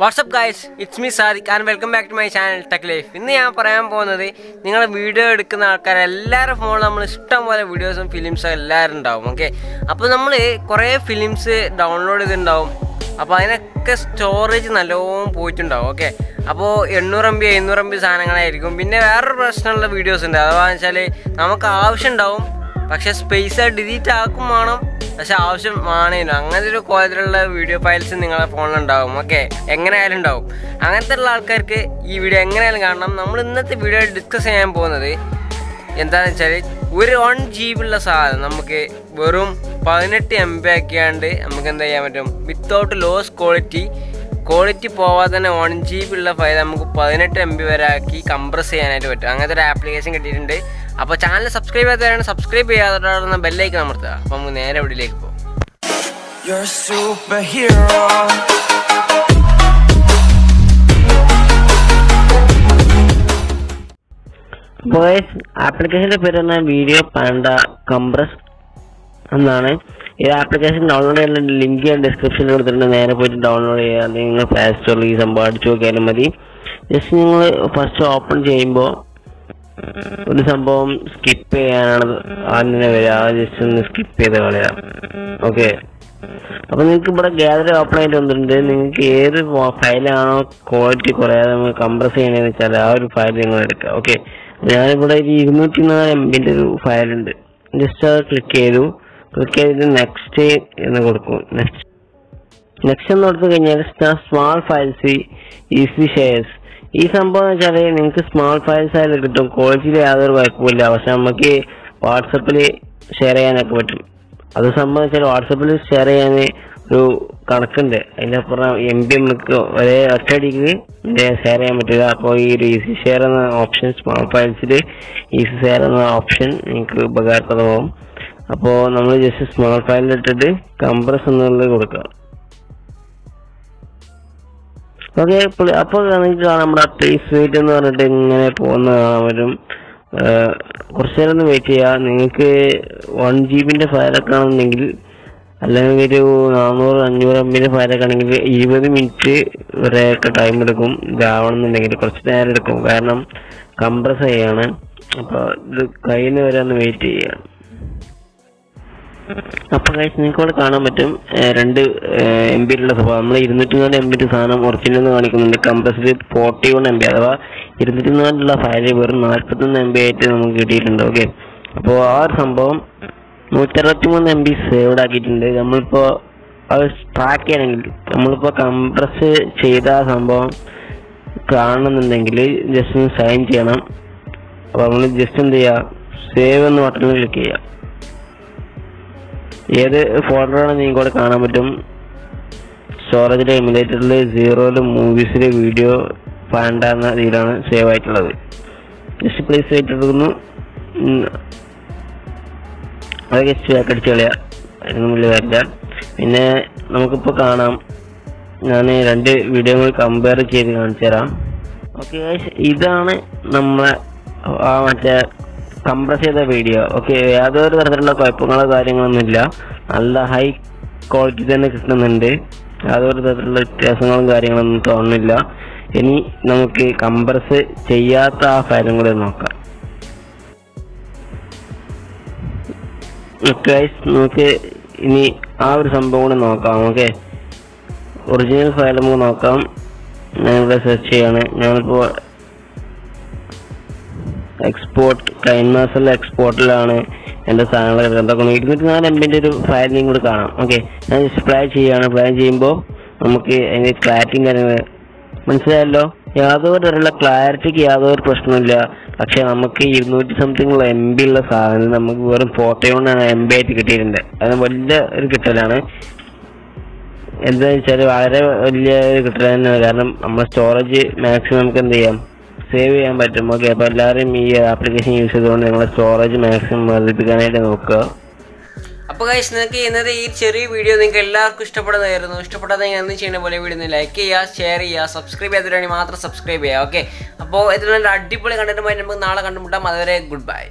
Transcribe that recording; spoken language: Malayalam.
What's up guys it's me Sadiq and welcome back to my channel tech life ഇന്ന് ഞാൻ പറയാൻ പോകുന്നത് നിങ്ങൾ വീഡിയോ എടുക്കുന്ന ആൾക്കാർ എല്ലാവരുടെ ഫോണിൽ നമ്മൾ ഇഷ്ടം പോലെ വീഡിയോസും ഫിലിംസും എല്ലാവരും ഉണ്ടാവും ഓക്കെ അപ്പോൾ നമ്മൾ കുറേ ഫിലിംസ് ഡൗൺലോഡ് ചെയ്തിട്ടുണ്ടാവും. അപ്പോൾ അതിനൊക്കെ സ്റ്റോറേജ് നല്ലോണം പോയിട്ടുണ്ടാവും ഓക്കെ അപ്പോൾ എണ്ണൂറ് എം ബി എഴുന്നൂറ് എം ബി സാധനങ്ങളായിരിക്കും. പിന്നെ വേറൊരു പ്രശ്നമുള്ള വീഡിയോസ് ഉണ്ട്. അഥവാ വെച്ചാൽ നമുക്ക് ആവശ്യം ഉണ്ടാവും പക്ഷെ സ്പേസ് ഡിലീറ്റ് ആക്കും വേണം. പക്ഷെ ആവശ്യം ആണേനും. അങ്ങനത്തെ ഒരു കോലത്തിലുള്ള വീഡിയോ ഫയൽസ് നിങ്ങളുടെ ഫോണിൽ ഉണ്ടാവും. ഓക്കെ എങ്ങനെയായാലും ഉണ്ടാവും. അങ്ങനത്തെ ഉള്ള ആൾക്കാർക്ക് ഈ വീഡിയോ എങ്ങനെയായാലും കാണണം. നമ്മൾ ഇന്നത്തെ വീഡിയോ ഡിസ്കസ് ചെയ്യാൻ പോകുന്നത് എന്താണെന്ന് വെച്ചാൽ ഒരു വൺ ജി ബി ഉള്ള സാധനം നമുക്ക് വെറും പതിനെട്ട് എം ബി ആക്കിയാണ്ട് നമുക്ക് എന്താ ചെയ്യാൻ പറ്റും? വിത്തൗട്ട് ലോസ് ക്വാളിറ്റി ക്വാളിറ്റി പോവാതെ തന്നെ വൺ ജി ബി ഉള്ള ഫയൽ നമുക്ക് പതിനെട്ട് എം ബി വരെ ആക്കി കംപ്രസ് ചെയ്യാനായിട്ട് പറ്റും. അങ്ങനത്തെ ഒരു ആപ്ലിക്കേഷൻ കിട്ടിയിട്ടുണ്ട്. അപ്പോൾ ചാനൽ സബ്സ്ക്രൈബ് ചെയ്യാത്തവരാണ് സബ്സ്ക്രൈബ് ചെയ്യാതെ ബെല്ലേക്ക് അമർത്തുക. അപ്പോൾ നമുക്ക് നേരെ വീട്ടിലേക്ക് പോകും You're a superhero. ബോയ്സ് ആപ്ലിക്കേഷന്റെ പേര് തന്നെ വീഡിയോ പാണ്ട കംപ്രസ് എന്നാണ്. ഈ ആപ്ലിക്കേഷൻ ഡൗൺലോഡ് ചെയ്യാൻ ലിങ്ക് ഞാൻ ഡിസ്ക്രിപ്ഷനിൽ കൊടുത്തിട്ടുണ്ട്. നേരെ പോയിട്ട് ഡൗൺലോഡ് ചെയ്യുക. അല്ലെങ്കിൽ നിങ്ങൾ പ്ലേ സ്റ്റോറിൽ ഈ സംഭവം അടിച്ചു നോക്കിയാലും മതി. ജസ്റ്റ് നിങ്ങൾ ഫസ്റ്റ് ഓപ്പൺ ചെയ്യുമ്പോൾ ഒരു സംഭവം സ്കിപ്പ് ചെയ്യാനാണ് ആദ്യം വരിക. ജസ്റ്റ് ഒന്ന് സ്കിപ്പ് ചെയ്ത് കളയാം. ഓക്കെ അപ്പൊ നിങ്ങൾക്ക് ഇവിടെ ഗ്യാലറി ഓപ്പൺ ആയിട്ട് വന്നിട്ടുണ്ട്. നിങ്ങൾക്ക് ഏത് ഫയലാണോ ക്വാളിറ്റി കുറയാതെ നമ്മൾ കംപ്രസ് ചെയ്യണമെന്ന് വെച്ചാൽ ആ ഒരു ഫയൽ നിങ്ങൾ എടുക്കുക. ഓക്കെ ഞാനിവിടെ ഒരു ഇരുന്നൂറ്റി നാല് എം ബിന്റെ ഒരു ഉണ്ട്. ജസ്റ്റ് അത് ക്ലിക്ക് ചെയ്തു. ക്ലിക്ക് ചെയ്തിട്ട് നെക്സ്റ്റ് എന്ന് കൊടുക്കും. നെക്സ്റ്റ് നെക്സ്റ്റ് എന്ന് കൊടുത്തു കഴിഞ്ഞാൽ സ്മാൾ ഫയൽസ് ഈസി ഷെയർസ് ഈ സംഭവം എന്ന് വെച്ചാൽ നിങ്ങൾക്ക് സ്മാൾ ഫയൽസ് ആയാലും കിട്ടും. ക്വാളിറ്റിയിൽ യാതൊരു കുഴപ്പമില്ല പക്ഷെ നമുക്ക് വാട്സപ്പിൽ ഷെയർ ചെയ്യാനൊക്കെ പറ്റും. അത് സംഭവം വെച്ചാൽ വാട്സപ്പിൽ ഷെയർ ചെയ്യാൻ ഒരു കണക്കുണ്ട്. അതിന്റെ അപ്പുറം എം ബി നമുക്ക് ഒരേ ഒറ്റയടിക്ക് ഷെയർ ചെയ്യാൻ പറ്റില്ല. അപ്പോൾ ഈ ഒരു ഈസി ഷെയർ എന്ന ഓപ്ഷൻ സ്മാൾ ഫയൽസിൽ ഈസി ഷെയർ എന്ന ഓപ്ഷൻ നിങ്ങൾക്ക് ഉപകാരപ്രദമാവും. അപ്പോൾ നമ്മൾ ജസ്റ്റ് സ്മാൾ ഫയലിൽ ഇട്ടിട്ട് കംപ്രസ് എന്നുള്ളത് കൊടുക്കുക. ഓക്കെ അപ്പോൾ നിങ്ങൾക്ക് കാണാം നമ്മുടെ ട്രീസ് വെയിറ്റ് എന്ന് പറഞ്ഞിട്ട് ഇങ്ങനെ പോകുന്ന ഏഹ് കുറച്ച് നേരം ഒന്ന് വെയിറ്റ് ചെയ്യുക നിങ്ങൾക്ക് വൺ ജി ബിന്റെ ഫയലൊക്കെ ആണെന്നുണ്ടെങ്കിൽ അല്ലെങ്കിൽ ഒരു നാനൂറ് അഞ്ഞൂറ് എം ബിന്റെ ഫയലൊക്കെ ആണെങ്കിൽ ഇരുപത് മിനിറ്റ് വരെയൊക്കെ ടൈം എടുക്കും. ഇതാവണമെന്നുണ്ടെങ്കിൽ കുറച്ച് നേരം എടുക്കും. കാരണം കംപ്രസ് ചെയ്യാണ് അപ്പോൾ ഇത് കഴിയുന്ന വരെ ഒന്ന് വെയിറ്റ് ചെയ്യുക അപ്പൊ കഴിച്ച് നിങ്ങൾക്ക് കാണാൻ പറ്റും രണ്ട് എം ബിയിലുള്ള സ്വഭാവം. നമ്മൾ ഇരുന്നൂറ്റി നാല് എം ബിന്റെ സാധനം ഒറിജിനൽ എന്ന് കാണിക്കുന്നുണ്ട്. Compressed forty one M B അഥവാ ഇരുന്നൂറ്റി നാലിലുള്ള ഫയൽ വെറും നാൽപ്പത്തൊന്ന് എം ബി ആയിട്ട് നമുക്ക് കിട്ടിയിട്ടുണ്ട്. ഓക്കെ അപ്പോൾ ആ ഒരു സംഭവം നൂറ്ററുപത്തി മൂന്ന് എം ബി സേവ്ഡ് ആക്കിയിട്ടുണ്ട്. നമ്മളിപ്പോ അത് ട്രാക്ക് ചെയ്യണമെങ്കിൽ നമ്മളിപ്പോ കംപ്രസ് ചെയ്ത സംഭവം കാണണമെന്നുണ്ടെങ്കിൽ ജസ്റ്റ് ഒന്ന് സൈൻ ചെയ്യണം. അപ്പോൾ നമ്മൾ ജസ്റ്റ് എന്ത് ചെയ്യുക? സേവ് എന്ന് ബട്ടണിൽ ക്ലിക്ക് ചെയ്യുക. ഏത് ഫോൾഡറാണ് നിങ്ങൾക്ക് ഇവിടെ കാണാൻ പറ്റും? സ്റ്റോറേജിലെ എമുലേറ്ററിൽ സീറോയിൽ മൂവീസിലെ വീഡിയോ പാൻഡ എന്ന രീതിയിലാണ് സേവ് ആയിട്ടുള്ളത്. ജസ്റ്റ് പ്ലേസ് വെയിറ്റ് എടുക്കുന്നു ഉം. അത് ജസ്റ്റ് ബാക്ക് അടിച്ച് കളയാം. വലിയ കാര്യമില്ല. പിന്നെ നമുക്കിപ്പോൾ കാണാം. ഞാൻ രണ്ട് വീഡിയോകൾ കമ്പയർ ചെയ്ത് കാണിച്ചു തരാം. ഓക്കെ ഇതാണ് നമ്മളെ ആ മറ്റേ കംപ്രസ് ചെയ്ത വീഡിയോ ഓക്കെ യാതൊരു തരത്തിലുള്ള കുഴപ്പങ്ങളോ കാര്യങ്ങളൊന്നും ഇല്ല നല്ല ഹൈ ക്വാളിറ്റി തന്നെ കിട്ടുന്നുണ്ട്. യാതൊരു തരത്തിലുള്ള വ്യത്യാസങ്ങളും കാര്യങ്ങളൊന്നും തോന്നുന്നില്ല. ഇനി നമുക്ക് കംപ്രസ് ചെയ്യാത്ത ആ ഫയലും കൂടെ നോക്കാം. നമുക്ക് ഇനി ആ ഒരു സംഭവം കൂടെ നോക്കാം. ഓക്കെ ഒറിജിനൽ ഫയൽ നമുക്ക് നോക്കാം. ഞാനിവിടെ സെർച്ച് ചെയ്യാണ്. ഞാനിപ്പോൾ എക്സ്പോർട്ട് കഴിഞ്ഞ മാസം എക്സ്പോർട്ടിലാണ് എന്റെ സാധനങ്ങൾ കിടക്കുന്നത്. ഇരുന്നൂറ്റി നാല് എം ബിന്റെ ഒരു ഫയൽ ലിങ്ക് കൂടെ കാണാം. ഓക്കെ ഞാൻ ജസ്റ്റ് പ്ലേ ചെയ്യാണ് പ്ലേ ചെയ്യുമ്പോൾ നമുക്ക് അതിന്റെ ക്ലാരിറ്റിയും കാര്യങ്ങൾ മനസ്സിലായല്ലോ? യാതൊരു തരത്തിലുള്ള ക്ലാരിറ്റിക്ക് യാതൊരു പ്രശ്നമില്ല പക്ഷെ നമുക്ക് ഇരുന്നൂറ്റി സംതിങ് ഉള്ള എം ബി ഉള്ള സാധനം നമുക്ക് വെറും ഫോർട്ടി കൊണ്ടാണ് എം ബി ആയിട്ട് കിട്ടിയിട്ടുണ്ട്. അത് വലിയ ഒരു കിട്ടലാണ്. എന്താണെന്ന് വെച്ചാൽ വളരെ വലിയ ഒരു കിട്ടൽ തന്നെയാണ്. കാരണം നമ്മുടെ സ്റ്റോറേജ് മാക്സിമം നമുക്ക് എന്ത് ചെയ്യാം? സേവ് ചെയ്യാൻ പറ്റും. ഓക്കെ അപ്പോൾ എല്ലാവരും ഈ ആപ്ലിക്കേഷൻ യൂസ് ചെയ്തുകൊണ്ട് നിങ്ങളുടെ സ്റ്റോറേജ് മാക്സിമം വർദ്ധിപ്പിക്കാനായിട്ട് നോക്കുക. അപ്പോൾ ഗൈസ് നിങ്ങൾക്ക് ഇന്നത്തെ ഈ ചെറിയ വീഡിയോ നിങ്ങൾക്ക് എല്ലാവർക്കും ഇഷ്ടപ്പെടുന്നതായിരുന്നു. ഇഷ്ടപ്പെടാതെ എന്ത് ചെയ്യുന്ന പോലെ വീഡിയോ ലൈക്ക് ചെയ്യുക ഷെയർ ചെയ്യുക സബ്സ്ക്രൈബ് ചെയ്തിട്ടുണ്ടെങ്കിൽ മാത്രം സബ്സ്ക്രൈബ് ചെയ്യുക. ഓക്കെ അപ്പോൾ ഇതിനുള്ള അടിപൊളി കണ്ടന്റുമായി നമുക്ക് നാളെ കണ്ടുമുട്ടാം. അതുവരെ ഗുഡ് ബൈ